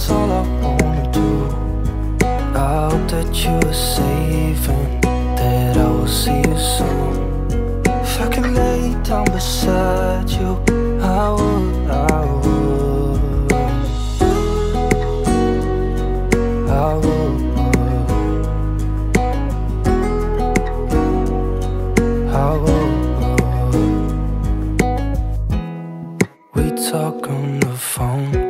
that's all I wanna do. I hope that you are safe and that I will see you soon. If I could lay down beside you, I would, I would. I would. I would. We talk on the phone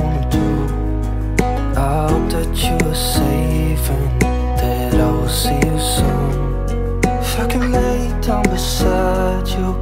that you safe and that I will see you soon. If I can lay down beside you,